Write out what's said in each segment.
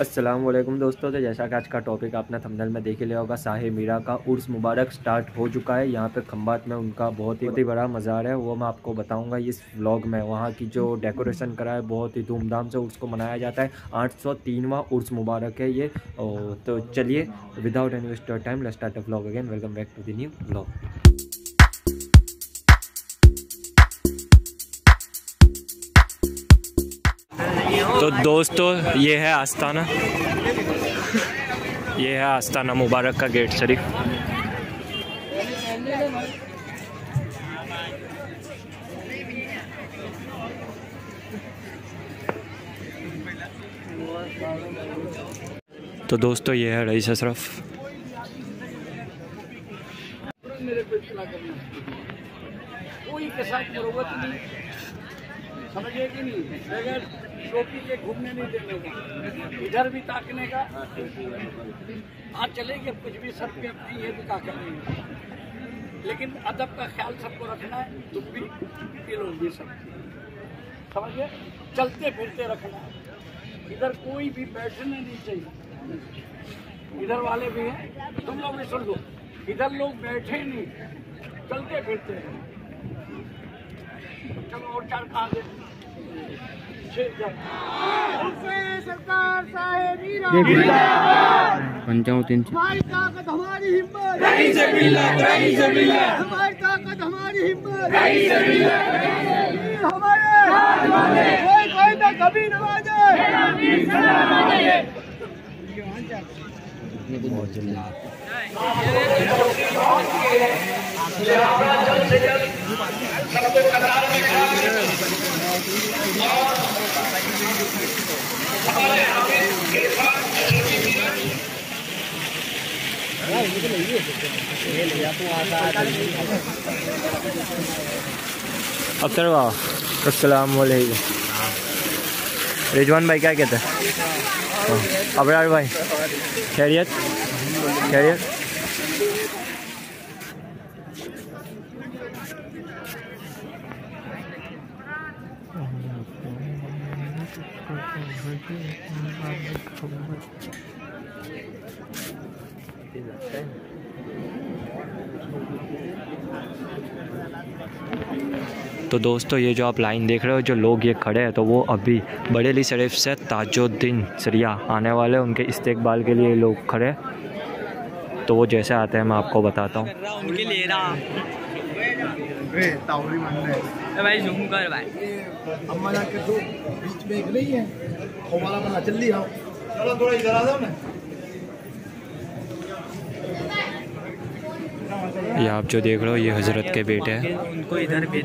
अस्सलाम वालेकुम दोस्तों तो जैसा कि आज का टॉपिक आपने थंबनेल में देख लिया होगा साहिब मीरा का उर्स मुबारक स्टार्ट हो चुका है। यहाँ पे खम्बात में उनका बहुत ही बहुत ही बड़ा मज़ार है वो मैं आपको बताऊँगा इस व्लॉग में। वहाँ की जो डेकोरेशन करा है बहुत ही धूमधाम से उर्स को मनाया जाता है। आठ सौ तीनवा उर्स मुबारक है ये। तो चलिए without any waste time let start vlog again welcome back to the new vlog तो दोस्तों, ये है आस्ताना ये है आस्ताना मुबारक का गेट, शरीफ। तो दोस्तों, ये है रईस अशरफ। कोई समझे कि नहीं? टोपी के घूमने नहीं देने का इधर भी ताकने का आज चलेंगे, कुछ भी सब पे अपनी ये भी ताकत नहीं लेकिन अदब का ख्याल सबको रखना है, तुम भी ये लोग भी सब। समझे? चलते फिरते रखना है। इधर कोई भी बैठने नहीं चाहिए। इधर वाले भी हैं, तुम लोग भी सुन लो। इधर लोग बैठे नहीं। चलते फिरते हैं चलो और चार कहा दे पंचाओ तीन हमारी ताकत हमारी हिम्मत। हमारी ताकत हमारी हिम्मत। हमारे। कोई कोई कभी नवाजे अफ्तर अस्सलाम वालेकुम रिजवान भाई क्या कहते हैं? अबरार भाई। खैरियत? खैरियत? तो दोस्तों ये जो आप लाइन देख रहे हो जो लोग ये खड़े हैं तो वो अभी बड़ेली शरीफ से ताजुद्दीन सरिया आने वाले हैं। उनके इस्तेकबाल के लिए लोग खड़े तो वो जैसे आते हैं मैं आपको बताता हूँ। उनके लिए भाई जूम कर भाई। अम्मा जाके तो बीच में एक नहीं है। चल चलो थोड़ा इधर आ जाओ ना। ये आप जो देख रहे हो ये हज़रत के बेटे हैं। उनको इधर भेज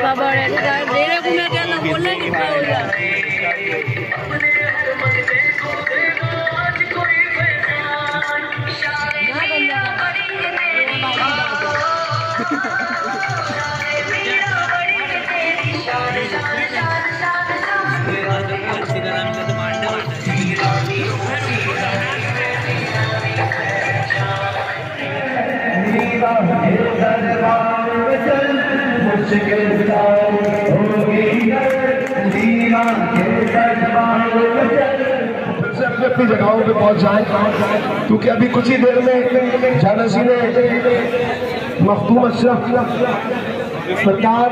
खबर है? तेरे घूमे मैं क्या बोलने नहीं पाऊँगा फिर अपनी जगहों पे पहुँच जाए, क्योंकि अभी कुछ ही देर में जानसी ने मखदूम अशरफ, सरकार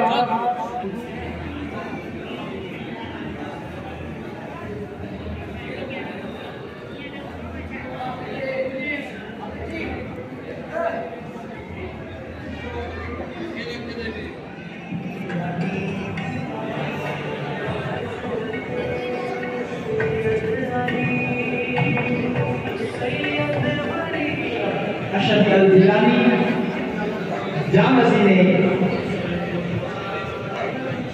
अशद अल जिलानी जाम ने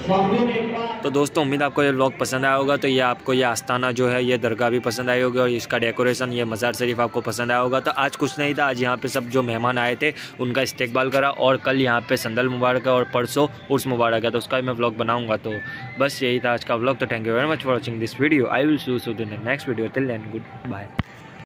मखदूम इकबाल तो दोस्तों, उम्मीद आपको ये ब्लॉग पसंद आया होगा। तो ये आपको ये आस्थाना जो है, ये दरगाह भी पसंद आई होगी और इसका डेकोरेशन ये मज़ार शरीफ आपको पसंद आया होगा। तो आज कुछ नहीं था, आज यहाँ पे सब जो मेहमान आए थे, उनका इस्तेकबाल करा और कल यहाँ पे संदल मुबारक है और परसों उर्स मुबारक है। तो उसका भी मैं व्लॉग बनाऊँगा तो बस यही था आज का ब्लॉग तो thank you very much for watching this video I will see you the next video till then good bye